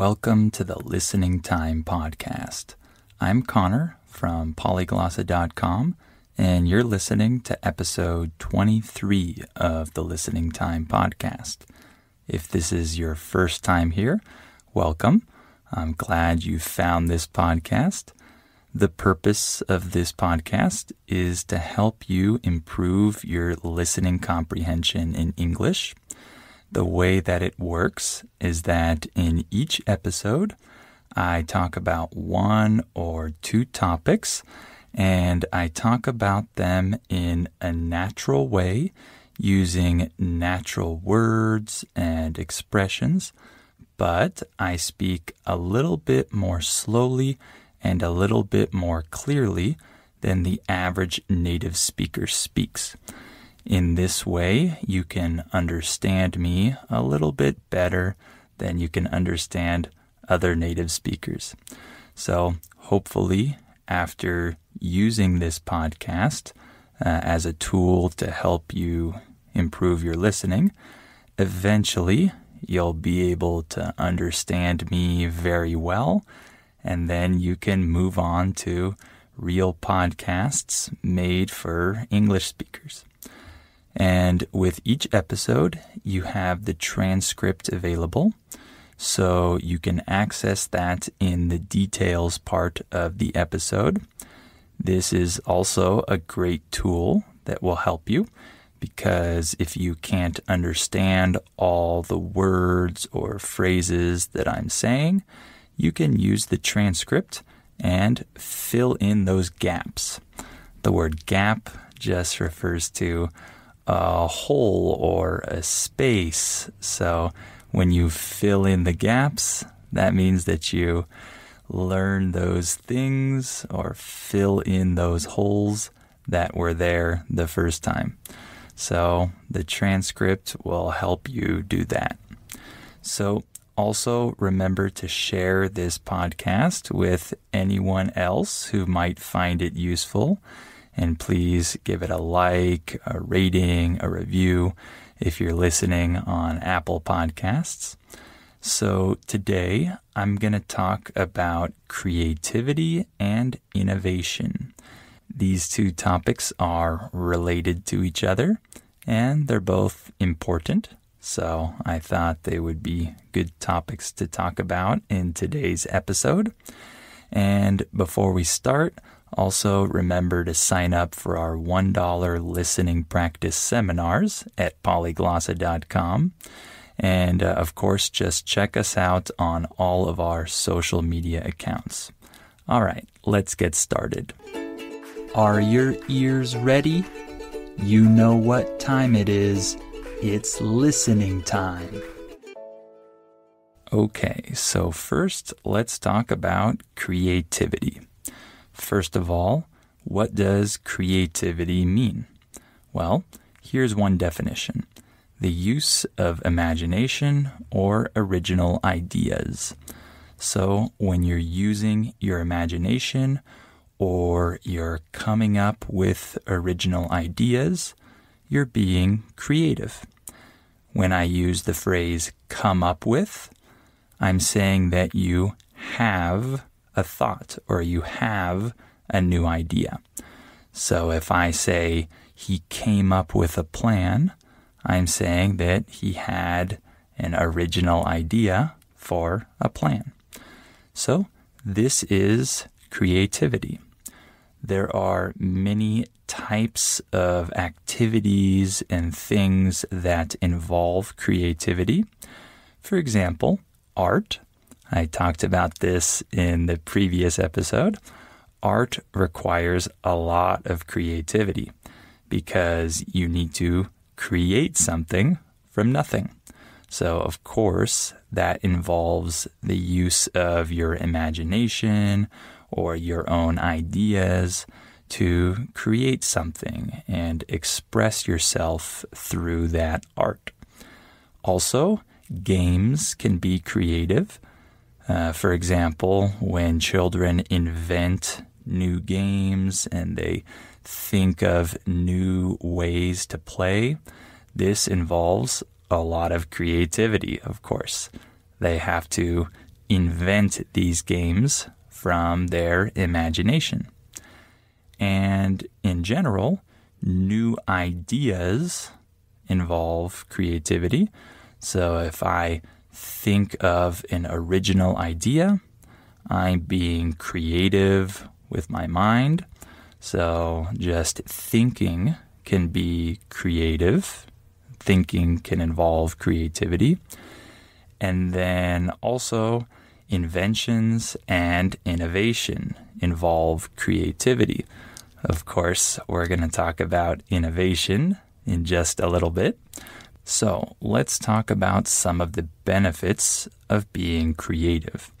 Welcome to the Listening Time Podcast. I'm Connor from polyglossa.com, and you're listening to episode 23 of the Listening Time Podcast. If this is your first time here, welcome. I'm glad you found this podcast. The purpose of this podcast is to help you improve your listening comprehension in English. The way that it works is that in each episode, I talk about one or two topics and I talk about them in a natural way using natural words and expressions, but I speak a little bit more slowly and a little bit more clearly than the average native speaker speaks. In this way, you can understand me a little bit better than you can understand other native speakers. So, hopefully, after using this podcast uh, as a tool to help you improve your listening, eventually you'll be able to understand me very well, and then you can move on to real podcasts made for English speakers. And with each episode, you have the transcript available. So you can access that in the details part of the episode. This is also a great tool that will help you because if you can't understand all the words or phrases that I'm saying, you can use the transcript and fill in those gaps. The word gap just refers to a hole or a space. So when you fill in the gaps, that means that you learn those things or fill in those holes that were there the first time. So the transcript will help you do that. So also remember to share this podcast with anyone else who might find it useful. And please give it a like, a rating, a review if you're listening on Apple Podcasts. So today I'm going to talk about creativity and innovation. These two topics are related to each other and they're both important. So I thought they would be good topics to talk about in today's episode. And before we start, also, remember to sign up for our $1 listening practice seminars at polyglossa.com. And uh, of course, just check us out on all of our social media accounts. All right, let's get started. Are your ears ready? You know what time it is. It's listening time. Okay, so first, let's talk about creativity. First of all, what does creativity mean? Well, here's one definition the use of imagination or original ideas. So, when you're using your imagination or you're coming up with original ideas, you're being creative. When I use the phrase come up with, I'm saying that you have a thought or you have a new idea. So if I say he came up with a plan, I'm saying that he had an original idea for a plan. So this is creativity. There are many types of activities and things that involve creativity. For example, art I talked about this in the previous episode. Art requires a lot of creativity because you need to create something from nothing. So, of course, that involves the use of your imagination or your own ideas to create something and express yourself through that art. Also, games can be creative. Uh, for example, when children invent new games and they think of new ways to play, this involves a lot of creativity, of course. They have to invent these games from their imagination. And in general, new ideas involve creativity. So if I think of an original idea, I'm being creative with my mind. So just thinking can be creative. Thinking can involve creativity. And then also, inventions and innovation involve creativity. Of course, we're going to talk about innovation in just a little bit. So, let's talk about some of the benefits of being creative.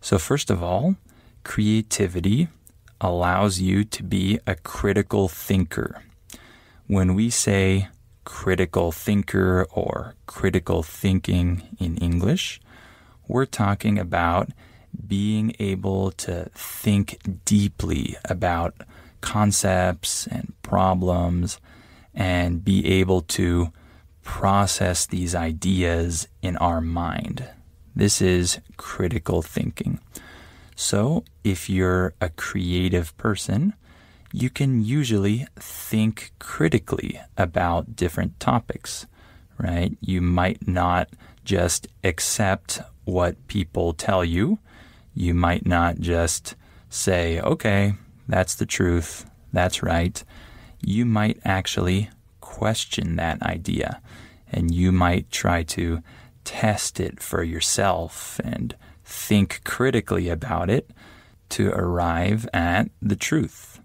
So, first of all, creativity allows you to be a critical thinker. When we say critical thinker or critical thinking in English, we're talking about being able to think deeply about concepts and problems and be able to process these ideas in our mind. This is critical thinking. So, if you're a creative person, you can usually think critically about different topics, right? You might not just accept what people tell you. You might not just say, okay, that's the truth, that's right. You might actually question that idea and you might try to test it for yourself and think critically about it to arrive at the truth.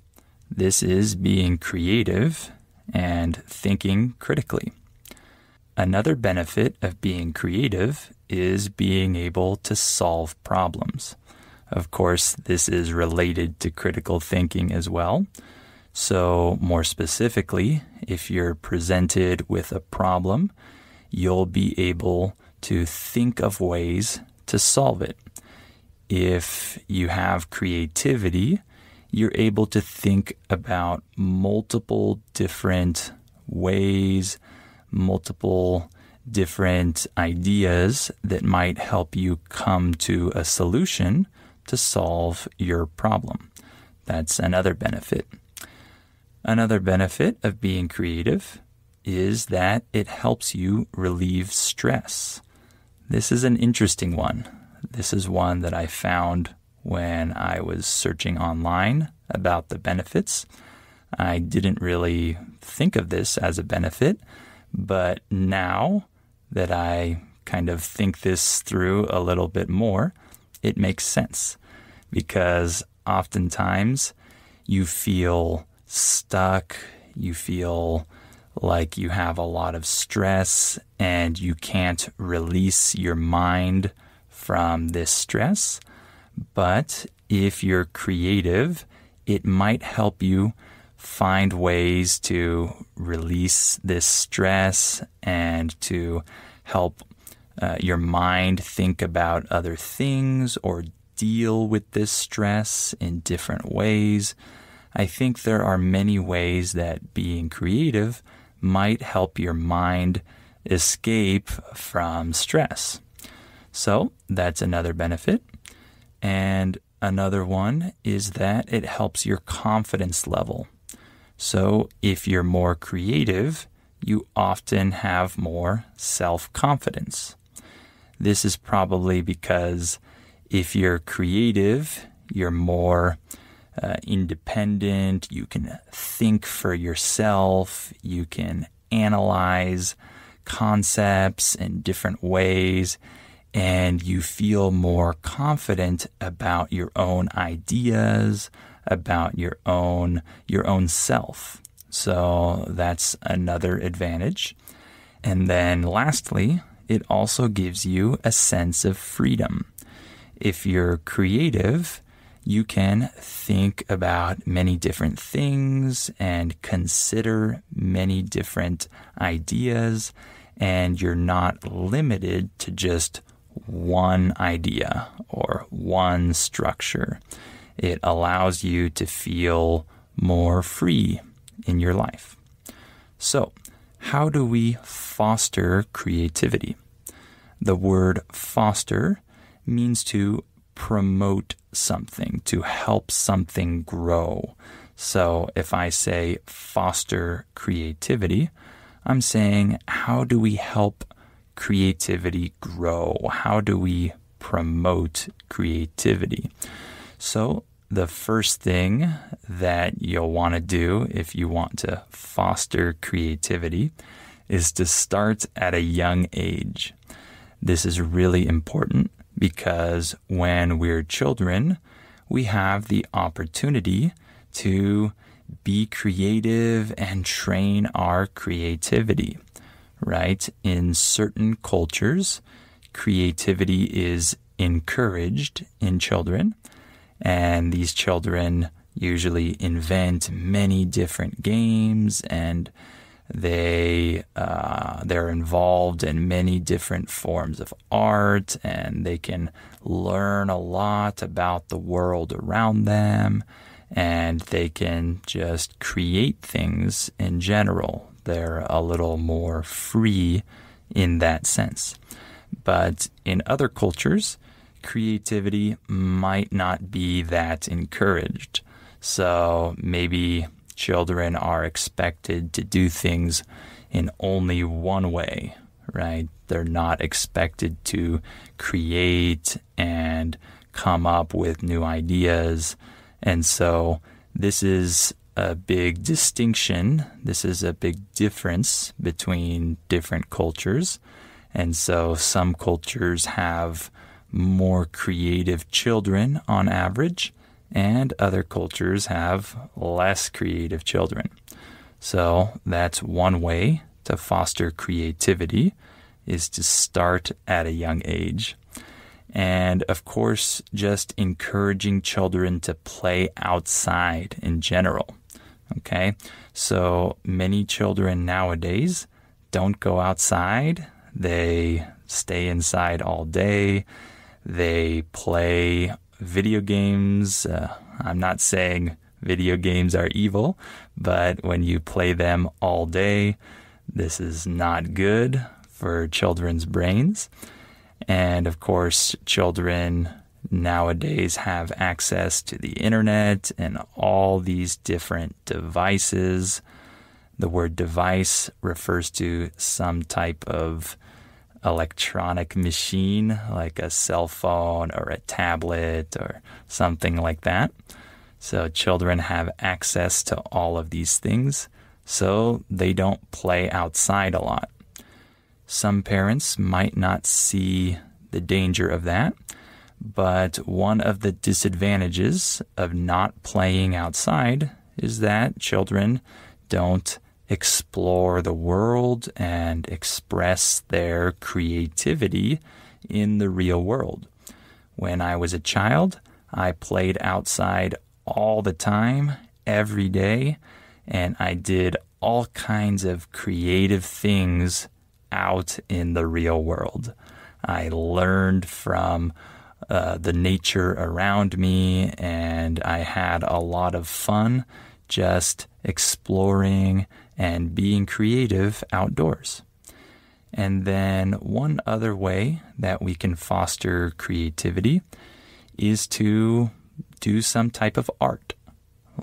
This is being creative and thinking critically. Another benefit of being creative is being able to solve problems. Of course, this is related to critical thinking as well. So, more specifically, if you're presented with a problem, you'll be able to think of ways to solve it. If you have creativity, you're able to think about multiple different ways, multiple different ideas that might help you come to a solution to solve your problem. That's another benefit. Another benefit of being creative is that it helps you relieve stress. This is an interesting one. This is one that I found when I was searching online about the benefits. I didn't really think of this as a benefit, but now that I kind of think this through a little bit more, it makes sense because oftentimes you feel stuck, you feel like you have a lot of stress and you can't release your mind from this stress. But if you're creative, it might help you find ways to release this stress and to help uh, your mind think about other things or deal with this stress in different ways. I think there are many ways that being creative might help your mind escape from stress. So that's another benefit. And another one is that it helps your confidence level. So if you're more creative, you often have more self confidence. This is probably because if you're creative, you're more uh, independent, you can think for yourself, you can analyze concepts in different ways, and you feel more confident about your own ideas, about your own your own self. So that's another advantage. And then lastly, it also gives you a sense of freedom. If you're creative, you can think about many different things and consider many different ideas, and you're not limited to just one idea or one structure. It allows you to feel more free in your life. So, how do we foster creativity? The word foster means to promote something, to help something grow. So if I say foster creativity, I'm saying how do we help creativity grow? How do we promote creativity? So the first thing that you'll want to do if you want to foster creativity is to start at a young age. This is really important because when we're children, we have the opportunity to be creative and train our creativity, right? In certain cultures, creativity is encouraged in children and these children usually invent many different games and they uh, they're involved in many different forms of art and they can learn a lot about the world around them and they can just create things in general they're a little more free in that sense but in other cultures creativity might not be that encouraged. So maybe children are expected to do things in only one way, right? They're not expected to create and come up with new ideas. And so this is a big distinction. This is a big difference between different cultures. And so some cultures have more creative children on average, and other cultures have less creative children. So that's one way to foster creativity is to start at a young age. And of course, just encouraging children to play outside in general. Okay. So many children nowadays don't go outside. They stay inside all day. They play video games. Uh, I'm not saying video games are evil, but when you play them all day, this is not good for children's brains. And of course, children nowadays have access to the internet and all these different devices. The word device refers to some type of electronic machine like a cell phone or a tablet or something like that. So children have access to all of these things, so they don't play outside a lot. Some parents might not see the danger of that, but one of the disadvantages of not playing outside is that children don't explore the world and express their creativity in the real world. When I was a child, I played outside all the time, every day, and I did all kinds of creative things out in the real world. I learned from uh, the nature around me, and I had a lot of fun just exploring and being creative outdoors. And then, one other way that we can foster creativity is to do some type of art.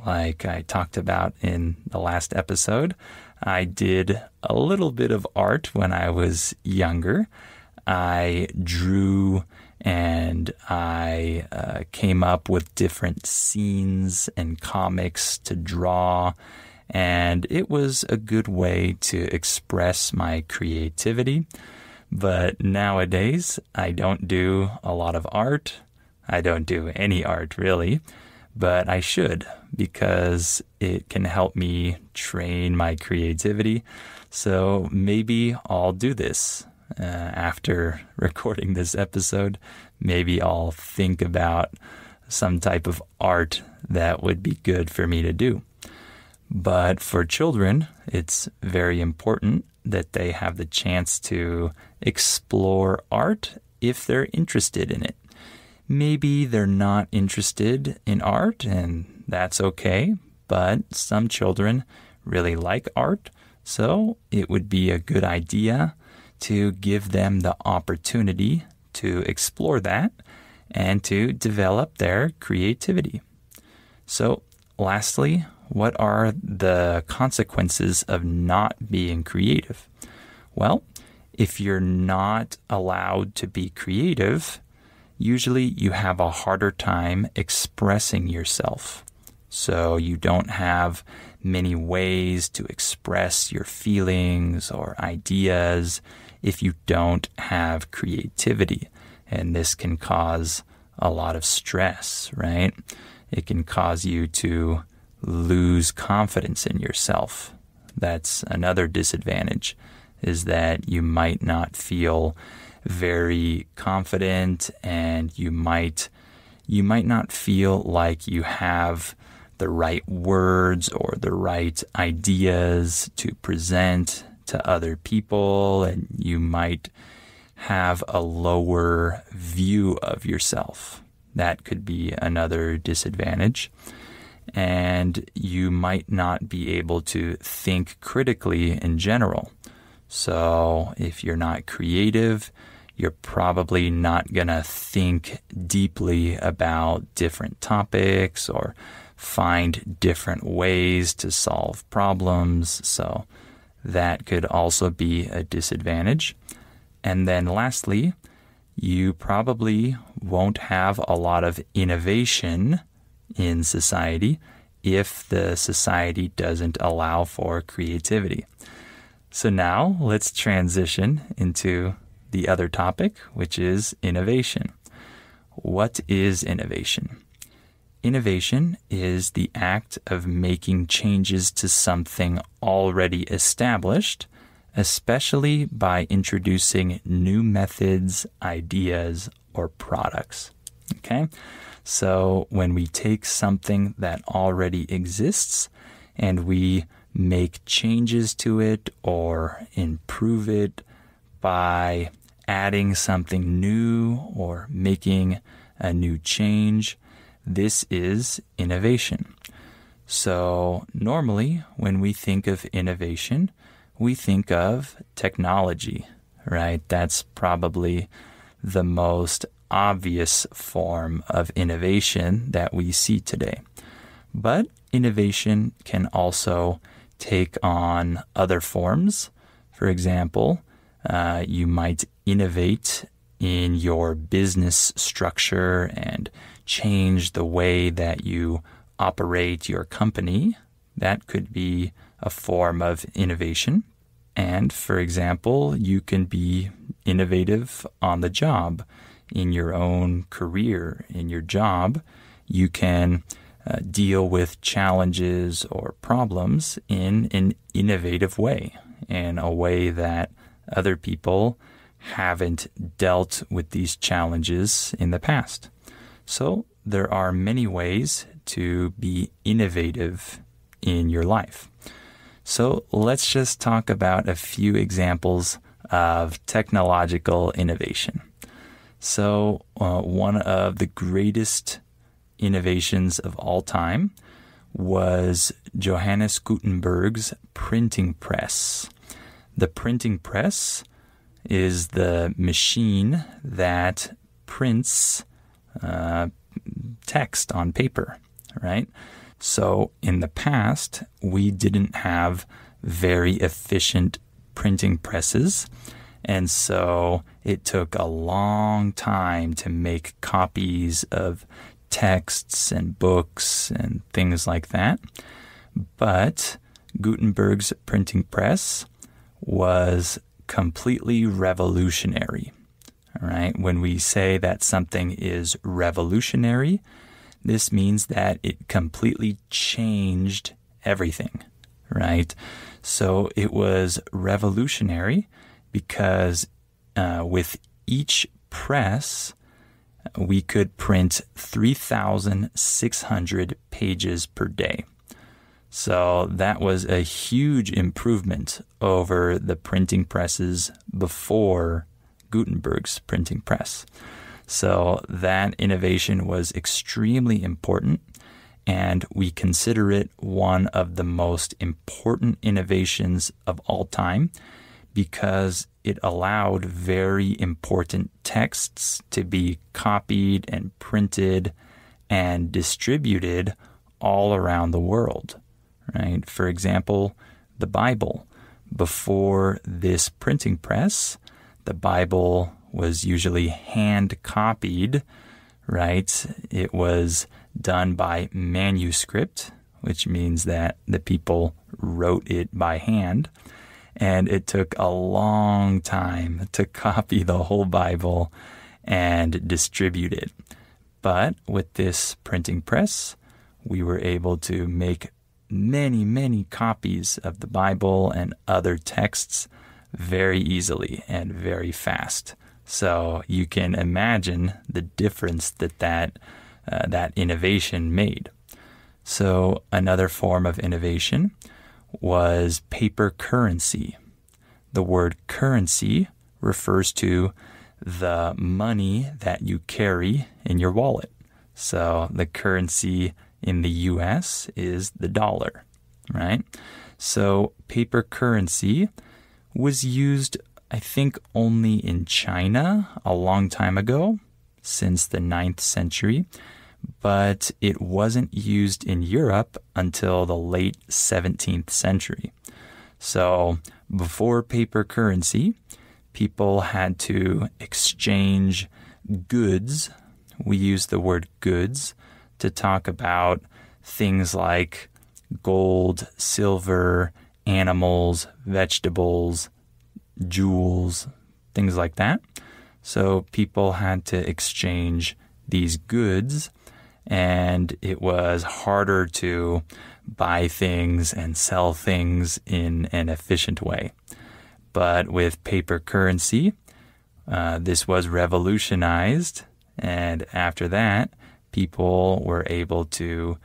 Like I talked about in the last episode, I did a little bit of art when I was younger. I drew and I uh, came up with different scenes and comics to draw and it was a good way to express my creativity. But nowadays, I don't do a lot of art. I don't do any art really, but I should because it can help me train my creativity. So maybe I'll do this uh, after recording this episode. Maybe I'll think about some type of art that would be good for me to do. But for children, it's very important that they have the chance to explore art if they're interested in it. Maybe they're not interested in art, and that's okay, but some children really like art, so it would be a good idea to give them the opportunity to explore that and to develop their creativity. So, lastly, what are the consequences of not being creative? Well, if you're not allowed to be creative, usually you have a harder time expressing yourself. So you don't have many ways to express your feelings or ideas if you don't have creativity. And this can cause a lot of stress, right? It can cause you to lose confidence in yourself. That's another disadvantage is that you might not feel very confident and you might you might not feel like you have the right words or the right ideas to present to other people and you might have a lower view of yourself. That could be another disadvantage. And you might not be able to think critically in general. So, if you're not creative, you're probably not going to think deeply about different topics or find different ways to solve problems. So, that could also be a disadvantage. And then lastly, you probably won't have a lot of innovation in society if the society doesn't allow for creativity. So now let's transition into the other topic, which is innovation. What is innovation? Innovation is the act of making changes to something already established especially by introducing new methods, ideas, or products. Okay? So when we take something that already exists and we make changes to it or improve it by adding something new or making a new change, this is innovation. So, normally, when we think of innovation, we think of technology, right? That's probably the most obvious form of innovation that we see today. But innovation can also take on other forms. For example, uh, you might innovate in your business structure and change the way that you operate your company. That could be a form of innovation. And for example, you can be innovative on the job in your own career, in your job. You can uh, deal with challenges or problems in an innovative way, in a way that other people haven't dealt with these challenges in the past. So there are many ways to be innovative in your life. So let's just talk about a few examples of technological innovation. So, uh, one of the greatest innovations of all time was Johannes Gutenberg's printing press. The printing press is the machine that prints uh, text on paper, right? So in the past, we didn't have very efficient printing presses. And so it took a long time to make copies of texts and books and things like that. But Gutenberg's printing press was completely revolutionary. All right. When we say that something is revolutionary, this means that it completely changed everything, right? So it was revolutionary because uh, with each press, we could print 3,600 pages per day. So that was a huge improvement over the printing presses before Gutenberg's printing press. So that innovation was extremely important, and we consider it one of the most important innovations of all time because it allowed very important texts to be copied and printed and distributed all around the world. Right? For example, the Bible. Before this printing press, the Bible was usually hand copied, right? It was done by manuscript, which means that the people wrote it by hand. And it took a long time to copy the whole Bible and distribute it. But with this printing press, we were able to make many, many copies of the Bible and other texts very easily and very fast. So you can imagine the difference that that, uh, that innovation made. So another form of innovation was paper currency. The word currency refers to the money that you carry in your wallet. So the currency in the US is the dollar, right? So paper currency was used, I think, only in China a long time ago, since the 9th century, but it wasn't used in Europe until the late 17th century. So before paper currency, people had to exchange goods. We use the word goods to talk about things like gold, silver, animals, vegetables, jewels, things like that. So people had to exchange these goods, and it was harder to buy things and sell things in an efficient way. But with paper currency, uh, this was revolutionized, and after that, people were able to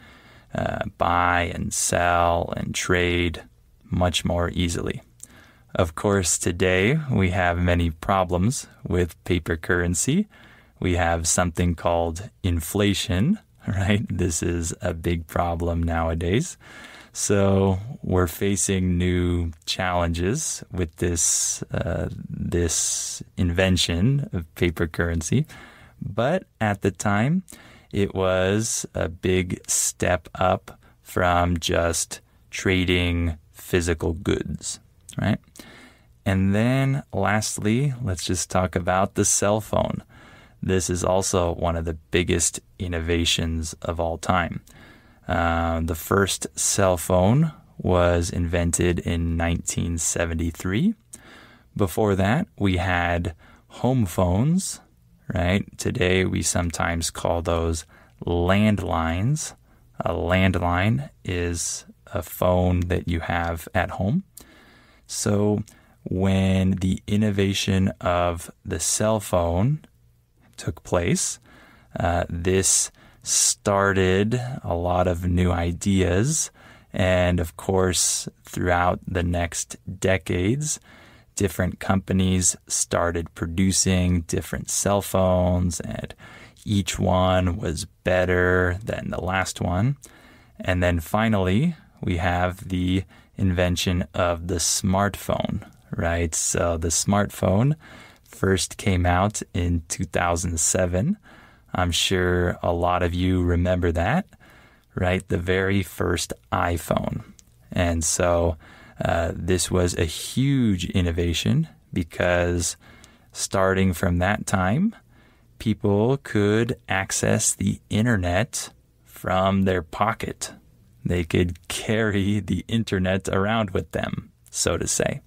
uh, buy and sell and trade much more easily. Of course, today we have many problems with paper currency. We have something called inflation, right? This is a big problem nowadays. So we're facing new challenges with this uh, this invention of paper currency. But at the time, it was a big step up from just trading physical goods, right? And then lastly, let's just talk about the cell phone. This is also one of the biggest innovations of all time. Uh, the first cell phone was invented in 1973. Before that, we had home phones right? Today we sometimes call those landlines. A landline is a phone that you have at home. So when the innovation of the cell phone took place, uh, this started a lot of new ideas. And of course, throughout the next decades, different companies started producing different cell phones, and each one was better than the last one. And then finally, we have the invention of the smartphone, right? So the smartphone first came out in 2007. I'm sure a lot of you remember that, right? The very first iPhone. And so uh, this was a huge innovation because starting from that time, people could access the internet from their pocket. They could carry the internet around with them, so to say.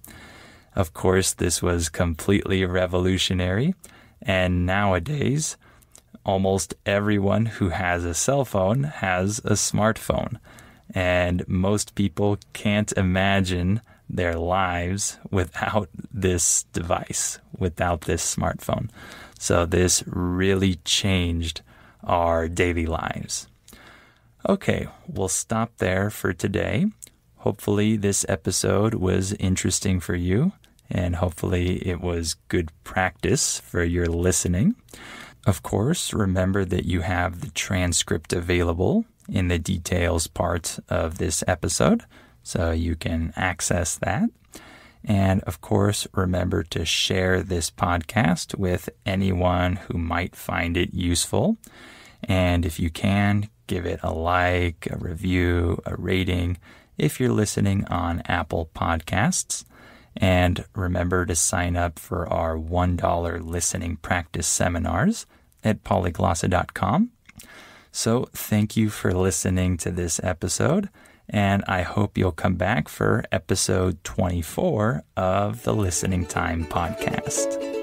Of course, this was completely revolutionary, and nowadays, almost everyone who has a cell phone has a smartphone. And most people can't imagine their lives without this device, without this smartphone. So this really changed our daily lives. Okay, we'll stop there for today. Hopefully, this episode was interesting for you, and hopefully, it was good practice for your listening. Of course, remember that you have the transcript available in the details part of this episode, so you can access that. And of course, remember to share this podcast with anyone who might find it useful. And if you can, give it a like, a review, a rating if you're listening on Apple Podcasts. And remember to sign up for our $1 listening practice seminars at polyglossa.com. So, thank you for listening to this episode, and I hope you'll come back for episode 24 of the Listening Time Podcast.